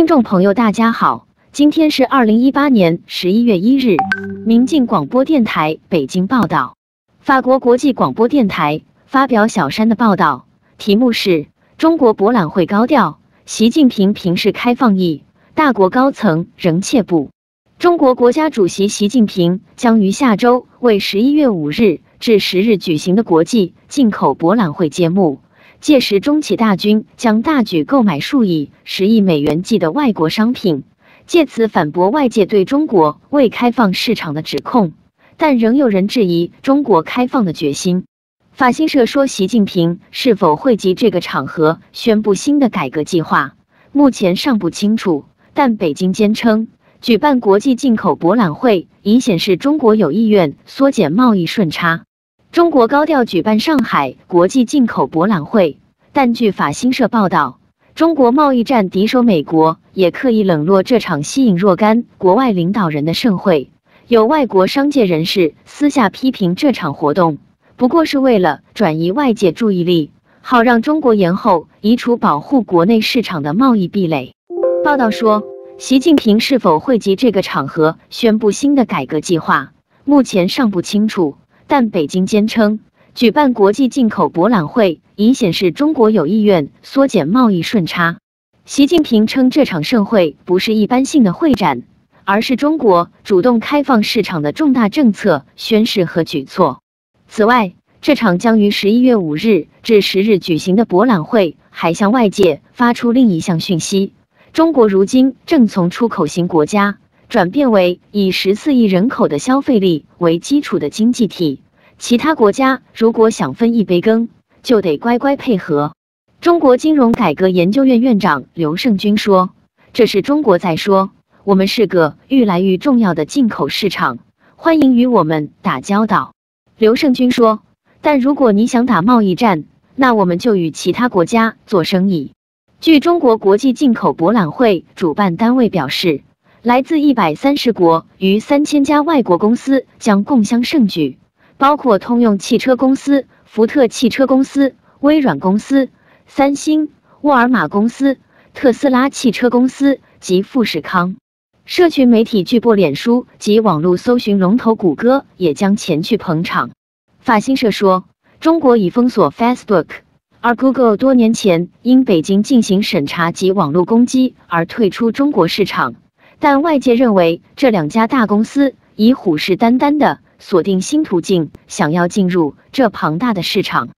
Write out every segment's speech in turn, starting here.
听众朋友，大家好，今天是二零一八年十一月一日。民进广播电台北京报道，法国国际广播电台发表小山的报道，题目是“中国博览会高调，习近平平视开放意，大国高层仍怯步”。中国国家主席习近平将于下周为十一月五日至十日举行的国际进口博览会揭幕。届时，中企大军将大举购买数以十亿美元计的外国商品，借此反驳外界对中国未开放市场的指控。但仍有人质疑中国开放的决心。法新社说，习近平是否会藉这个场合宣布新的改革计划，目前尚不清楚。但北京坚称，举办国际进口博览会已显示中国有意愿缩减贸易顺差。中国高调举办上海国际进口博览会，但据法新社报道，中国贸易战敌手美国也刻意冷落这场吸引若干国外领导人的盛会。有外国商界人士私下批评这场活动，不过是为了转移外界注意力，好让中国延后移除保护国内市场的贸易壁垒。报道说，习近平是否会藉这个场合宣布新的改革计划，目前尚不清楚。但北京坚称，举办国际进口博览会已显示中国有意愿缩减贸易顺差。习近平称，这场盛会不是一般性的会展，而是中国主动开放市场的重大政策宣示和举措。此外，这场将于十一月五日至十日举行的博览会还向外界发出另一项讯息：中国如今正从出口型国家。转变为以十四亿人口的消费力为基础的经济体，其他国家如果想分一杯羹，就得乖乖配合。中国金融改革研究院院长刘胜军说：“这是中国在说，我们是个愈来愈重要的进口市场，欢迎与我们打交道。”刘胜军说：“但如果你想打贸易战，那我们就与其他国家做生意。”据中国国际进口博览会主办单位表示。来自一百三十国逾三千家外国公司将共襄盛举，包括通用汽车公司、福特汽车公司、微软公司、三星、沃尔玛公司、特斯拉汽车公司及富士康。社群媒体巨擘脸书及网络搜寻龙头谷歌也将前去捧场。法新社说，中国已封锁 Facebook，而 Google 多年前因北京进行审查及网络攻击而退出中国市场。但外界认为，这两家大公司已虎视眈眈地锁定新途径，想要进入这庞大的市场。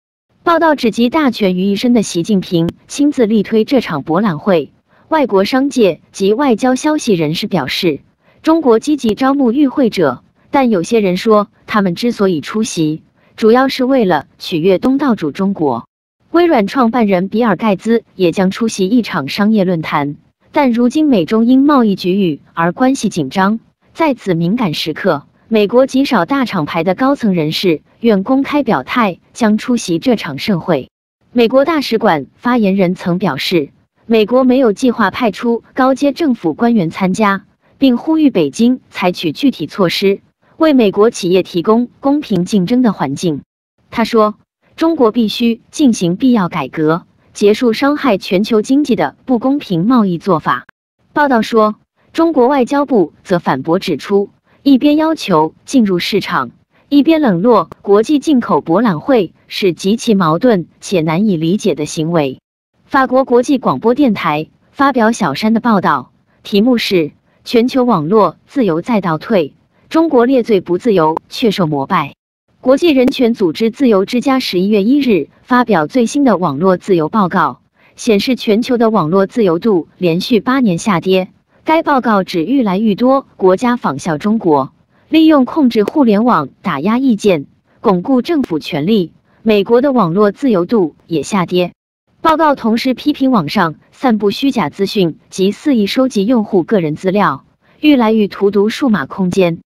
报道只集大权于一身的习近平亲自力推这场博览会。外国商界及外交消息人士表示，中国积极招募与会者，但有些人说，他们之所以出席，主要是为了取悦东道主中国。微软创办人比尔·盖茨也将出席一场商业论坛。但如今美中因贸易局域而关系紧张，在此敏感时刻，美国极少大厂牌的高层人士愿公开表态将出席这场盛会。美国大使馆发言人曾表示，美国没有计划派出高阶政府官员参加，并呼吁北京采取具体措施，为美国企业提供公平竞争的环境。他说：“中国必须进行必要改革。”结束伤害全球经济的不公平贸易做法。报道说，中国外交部则反驳指出，一边要求进入市场，一边冷落国际进口博览会，是极其矛盾且难以理解的行为。法国国际广播电台发表小山的报道，题目是“全球网络自由再倒退，中国列罪不自由却受膜拜”。国际人权组织自由之家十一月一日发表最新的网络自由报告，显示全球的网络自由度连续八年下跌。该报告指愈来愈多国家仿效中国，利用控制互联网打压意见，巩固政府权力。美国的网络自由度也下跌。报告同时批评网上散布虚假资讯及肆意收集用户个人资料，愈来愈荼毒数码空间。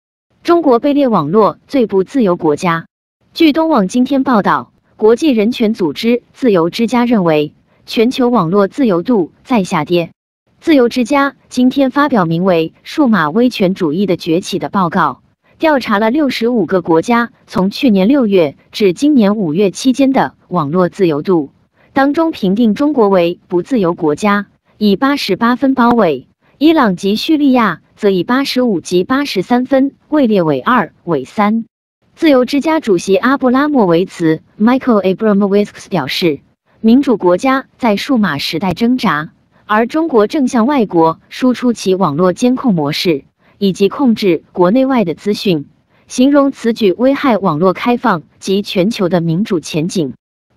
中国被列网络最不自由国家。据东网今天报道，国际人权组织自由之家认为，全球网络自由度在下跌。自由之家今天发表名为《数码威权主义的崛起》的报告，调查了六十五个国家从去年六月至今年五月期间的网络自由度，当中评定中国为不自由国家，以八十八分包围；伊朗及叙利亚则以八十五及八十三分位列为二、为三。自由之家主席阿布拉莫维茨 （Michael Abramowitz） 表示，民主国家在数码时代挣扎，而中国正向外国输出其网络监控模式以及控制国内外的资讯，形容此举危害网络开放及全球的民主前景。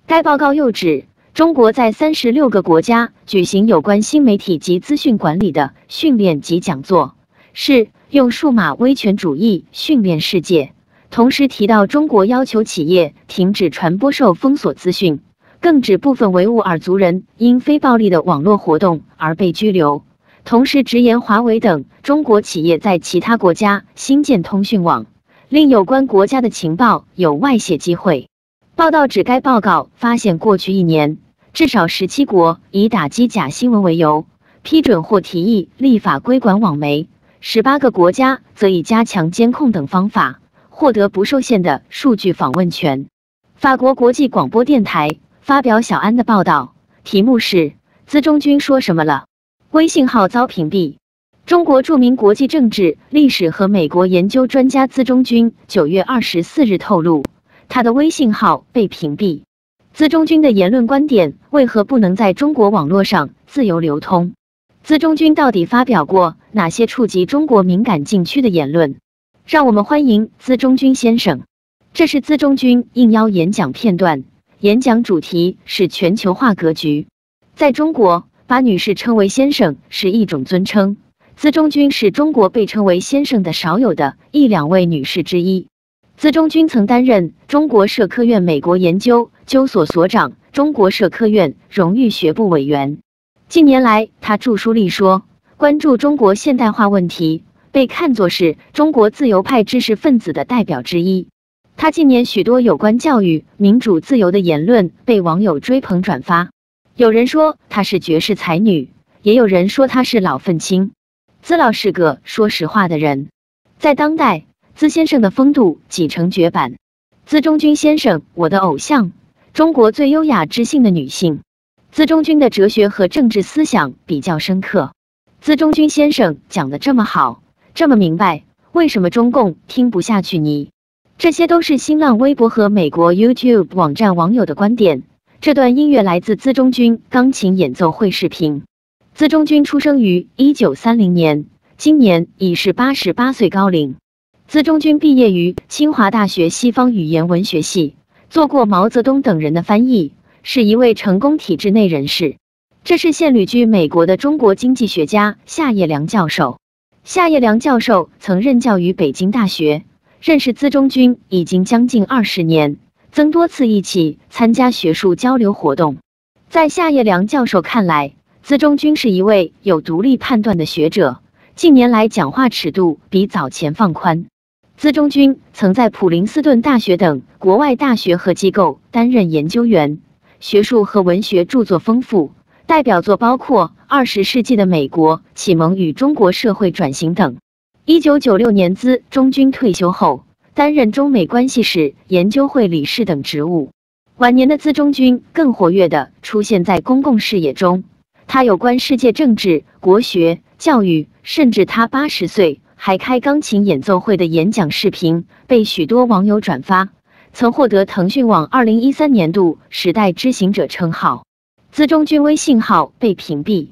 该报告又指，中国在三十六个国家举行有关新媒体及资讯管理的训练及讲座，是用数码威权主义训练世界。同时提到，中国要求企业停止传播受封锁资讯，更指部分维吾尔族人因非暴力的网络活动而被拘留。同时直言，华为等中国企业在其他国家新建通讯网，令有关国家的情报有外泄机会。报道指，该报告发现，过去一年至少十七国以打击假新闻为由，批准或提议立法规管网媒；十八个国家则以加强监控等方法。获得不受限的数据访问权。法国国际广播电台发表小安的报道，题目是“资中军说什么了”。微信号遭屏蔽。中国著名国际政治、历史和美国研究专家资中军九月二十四日透露，他的微信号被屏蔽。资中军的言论观点为何不能在中国网络上自由流通？资中军到底发表过哪些触及中国敏感禁区的言论？让我们欢迎资中军先生。这是资中军应邀演讲片段，演讲主题是全球化格局。在中国，把女士称为先生是一种尊称。资中军是中国被称为先生的少有的一两位女士之一。资中军曾担任中国社科院美国研究究所所长、中国社科院荣誉学部委员。近年来，他著书立说，关注中国现代化问题。被看作是中国自由派知识分子的代表之一。他近年许多有关教育、民主、自由的言论被网友追捧转发。有人说她是绝世才女，也有人说她是老愤青。资老是个说实话的人，在当代，资先生的风度几成绝版。资中军先生，我的偶像，中国最优雅知性的女性。资中军的哲学和政治思想比较深刻。资中军先生讲的这么好。这么明白，为什么中共听不下去你？这些都是新浪微博和美国 YouTube 网站网友的观点。这段音乐来自资中军钢琴演奏会视频。资中军出生于一九三零年，今年已是八十八岁高龄。资中军毕业于清华大学西方语言文学系，做过毛泽东等人的翻译，是一位成功体制内人士。这是现旅居美国的中国经济学家夏业良教授。夏业良教授曾任教于北京大学，认识资中军已经将近二十年，曾多次一起参加学术交流活动。在夏业良教授看来，资中军是一位有独立判断的学者，近年来讲话尺度比早前放宽。资中军曾在普林斯顿大学等国外大学和机构担任研究员，学术和文学著作丰富。代表作包括《二十世纪的美国启蒙与中国社会转型》等。一九九六年，资中军退休后，担任中美关系史研究会理事等职务。晚年的资中军更活跃地出现在公共视野中。他有关世界政治、国学、教育，甚至他八十岁还开钢琴演奏会的演讲视频，被许多网友转发，曾获得腾讯网二零一三年度时代知行者称号。资中军微信号被屏蔽。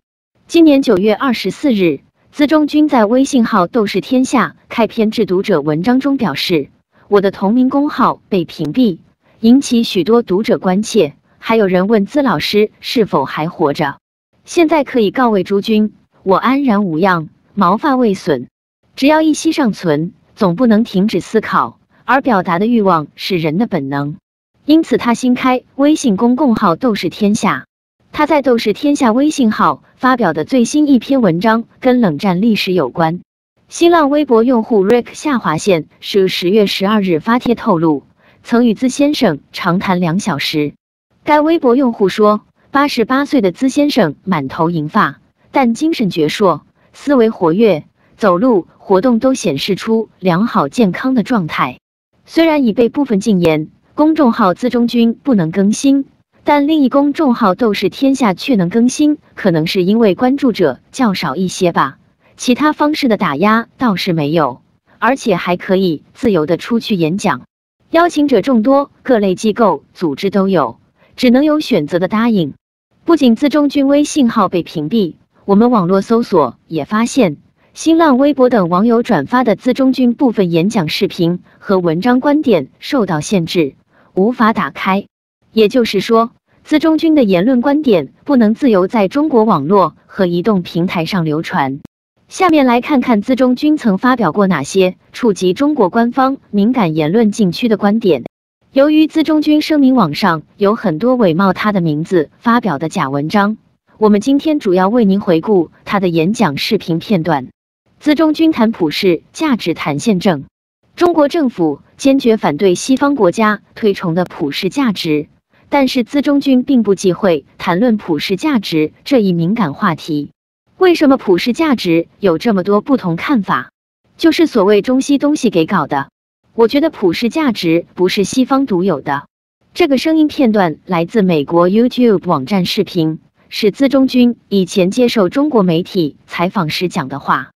今年九月二十四日，资中军在微信号“斗士天下”开篇致读者文章中表示：“我的同名公号被屏蔽，引起许多读者关切。还有人问资老师是否还活着。现在可以告慰诸君，我安然无恙，毛发未损。只要一息尚存，总不能停止思考。而表达的欲望是人的本能，因此他新开微信公共号“斗士天下”。”他在斗士天下微信号发表的最新一篇文章跟冷战历史有关。新浪微博用户 Rick 下划线是十月十二日发帖透露，曾与资先生长谈两小时。该微博用户说，八十八岁的资先生满头银发，但精神矍铄，思维活跃，走路活动都显示出良好健康的状态。虽然已被部分禁言，公众号资中军不能更新。但另一公众号“斗士天下”却能更新，可能是因为关注者较少一些吧。其他方式的打压倒是没有，而且还可以自由的出去演讲，邀请者众多，各类机构组织都有，只能有选择的答应。不仅资中军微信号被屏蔽，我们网络搜索也发现，新浪微博等网友转发的资中军部分演讲视频和文章观点受到限制，无法打开。也就是说，资中军的言论观点不能自由在中国网络和移动平台上流传。下面来看看资中军曾发表过哪些触及中国官方敏感言论禁区的观点。由于资中军声明网上有很多伪冒他的名字发表的假文章，我们今天主要为您回顾他的演讲视频片段。资中军谈普世价值，谈宪政。中国政府坚决反对西方国家推崇的普世价值，但是资中军并不忌讳谈论普世价值这一敏感话题。为什么普世价值有这么多不同看法？就是所谓中西东西给搞的。我觉得普世价值不是西方独有的。这个声音片段来自美国 YouTube 网站视频，是资中军以前接受中国媒体采访时讲的话。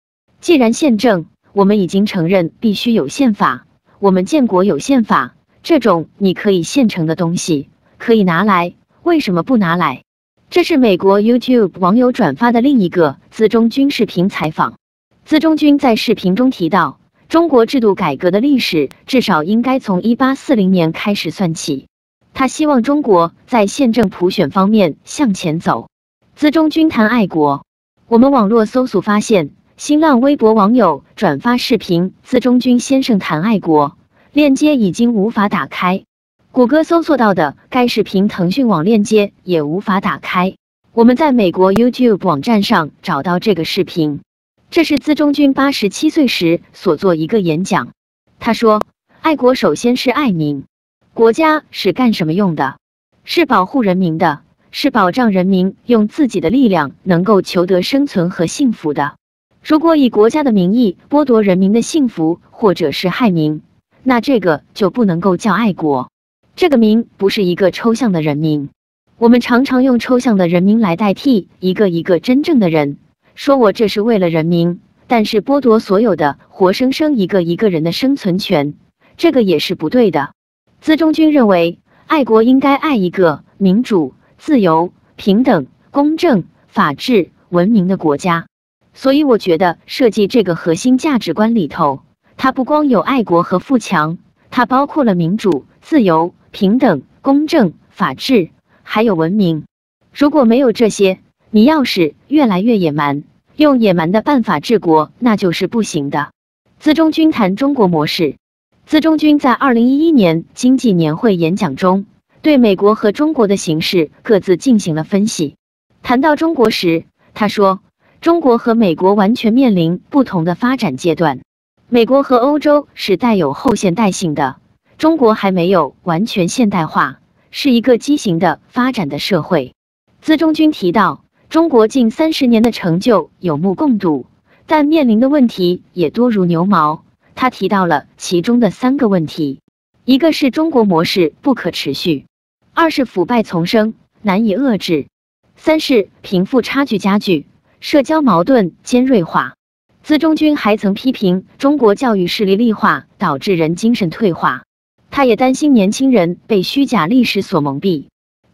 既然宪政，我们已经承认必须有宪法，我们建国有宪法，这种你可以现成的东西可以拿来，为什么不拿来？这是美国 YouTube 网友转发的另一个资中军视频采访。资中军在视频中提到，中国制度改革的历史至少应该从一八四零年开始算起。他希望中国在宪政普选方面向前走。资中军谈爱国，我们网络搜索发现，新浪微博网友转发视频，资中军先生谈爱国，链接已经无法打开。谷歌搜索到的该视频，腾讯网链接也无法打开。我们在美国 YouTube 网站上找到这个视频，这是资中军八十七岁时所做一个演讲。他说：“爱国首先是爱民，国家是干什么用的？是保护人民的，是保障人民用自己的力量能够求得生存和幸福的。如果以国家的名义剥夺人民的幸福，或者是害民，那这个就不能够叫爱国。”这个民不是一个抽象的人民，我们常常用抽象的人民来代替一个一个真正的人，说我这是为了人民，但是剥夺所有的活生生一个一个人的生存权，这个也是不对的。资中军认为，爱国应该爱一个民主、自由、平等、公正、法治、文明的国家，所以我觉得设计这个核心价值观里头，它不光有爱国和富强，它包括了民主、自由。平等、公正、法治，还有文明。如果没有这些，你要是越来越野蛮，用野蛮的办法治国，那就是不行的。资中军谈中国模式。资中军在二零一一年经济年会演讲中，对美国和中国的形势各自进行了分析。谈到中国时，他说：“中国和美国完全面临不同的发展阶段。美国和欧洲是带有后现代性的。”中国还没有完全现代化，是一个畸形的发展的社会。资中军提到，中国近三十年的成就有目共睹，但面临的问题也多如牛毛。他提到了其中的三个问题：一个是中国模式不可持续；二是腐败丛生，难以遏制；三是贫富差距加剧，社交矛盾尖锐化。资中军还曾批评中国教育势力力化，导致人精神退化。他也担心年轻人被虚假历史所蒙蔽。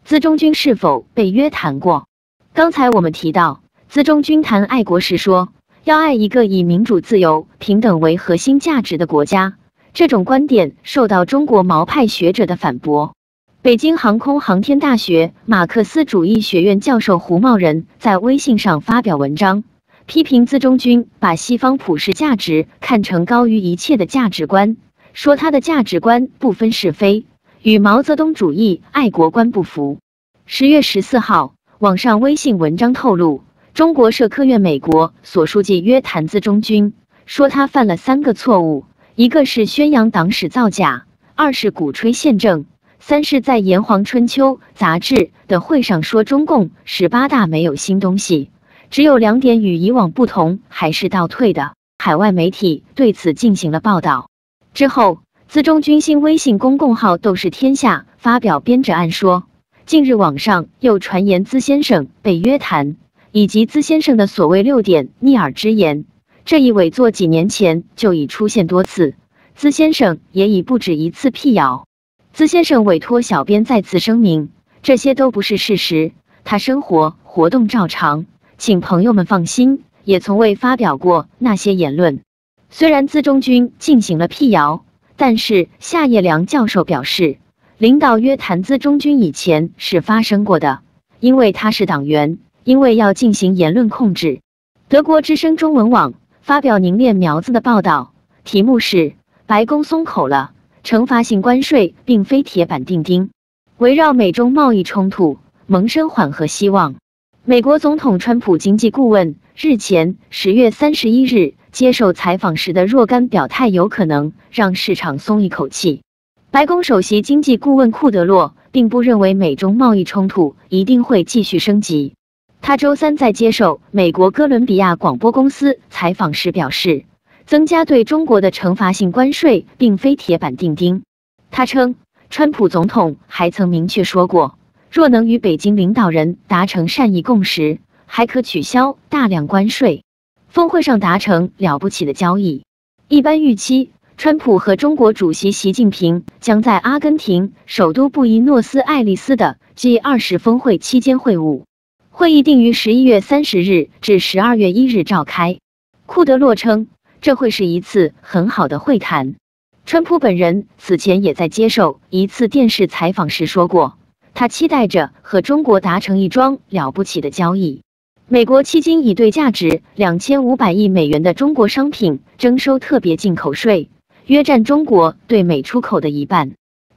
资中军是否被约谈过？刚才我们提到，资中军谈爱国时说要爱一个以民主、自由、平等为核心价值的国家。这种观点受到中国毛派学者的反驳。北京航空航天大学马克思主义学院教授胡茂仁在微信上发表文章，批评资中军把西方普世价值看成高于一切的价值观。说他的价值观不分是非，与毛泽东主义爱国观不符。十月十四号，网上微信文章透露，中国社科院美国所书记约谈资中军，说他犯了三个错误：一个是宣扬党史造假，二是鼓吹宪政，三是在《炎黄春秋》杂志的会上说中共十八大没有新东西，只有两点与以往不同，还是倒退的。海外媒体对此进行了报道。之后，资中军新微信公共号“斗士天下”发表编者按说，近日网上又传言资先生被约谈，以及资先生的所谓六点逆耳之言，这一伪作几年前就已出现多次，资先生也已不止一次辟谣。资先生委托小编再次声明，这些都不是事实，他生活活动照常，请朋友们放心，也从未发表过那些言论。虽然资中军进行了辟谣，但是夏叶良教授表示。领导约谈资中军以前是发生过的，因为他是党员，因为要进行言论控制。德国之声中文网发表凝练苗子的报道，题目是“白宫松口了，惩罚性关税并非铁板钉钉”。围绕美中贸易冲突萌生缓和希望。美国总统川普经济顾问日前十月三十一日接受采访时的若干表态，有可能让市场松一口气。白宫首席经济顾问库德洛并不认为美中贸易冲突一定会继续升级。他周三在接受美国哥伦比亚广播公司采访时表示，增加对中国的惩罚性关税并非铁板钉钉。他称，川普总统还曾明确说过，若能与北京领导人达成善意共识，还可取消大量关税。峰会上达成了不起的交易。一般预期。川普和中国主席习近平将在阿根廷首都布宜诺斯艾利斯的 G 二十峰会期间会晤，会议定于十一月三十日至十二月一日召开。库德洛称，这会是一次很好的会谈。川普本人此前也在接受一次电视采访时说过，他期待着和中国达成一桩了不起的交易。美国迄今已对价值两千五百亿美元的中国商品征收特别进口税。约占中国对美出口的一半。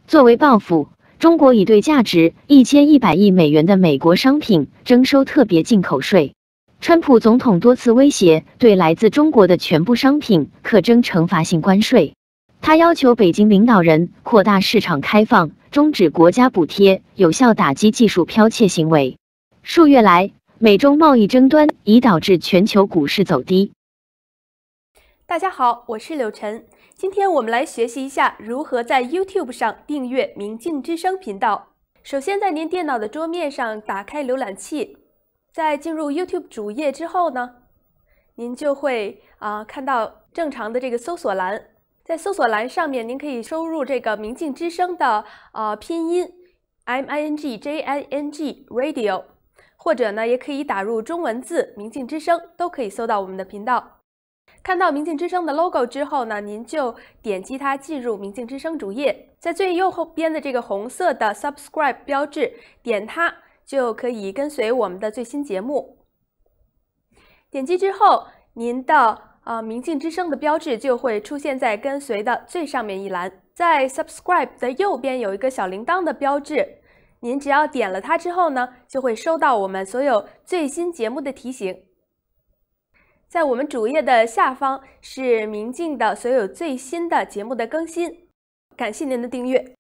作为报复，中国已对价值一千一百亿美元的美国商品征收特别进口税。川普总统多次威胁对来自中国的全部商品课征惩罚性关税。他要求北京领导人扩大市场开放，终止国家补贴，有效打击技术剽窃行为。数月来，美中贸易争端已导致全球股市走低。大家好，我是柳晨。今天我们来学习一下如何在 YouTube 上订阅“明镜之声”频道。首先，在您电脑的桌面上打开浏览器，在进入 YouTube 主页之后呢，您就会啊看到正常的这个搜索栏。在搜索栏上面，您可以输入这个“明镜之声”的呃拼音 M I N G J I N G Radio，或者呢，也可以打入中文字“明镜之声”，都可以搜到我们的频道。看到明镜之声的 logo 之后呢，您就点击它进入明镜之声主页，在最右后边的这个红色的 subscribe 标志，点它就可以跟随我们的最新节目。点击之后，您的呃明镜之声的标志就会出现在跟随的最上面一栏，在 subscribe 的右边有一个小铃铛的标志，您只要点了它之后呢，就会收到我们所有最新节目的提醒。在我们主页的下方是明镜的所有最新的节目的更新，感谢您的订阅。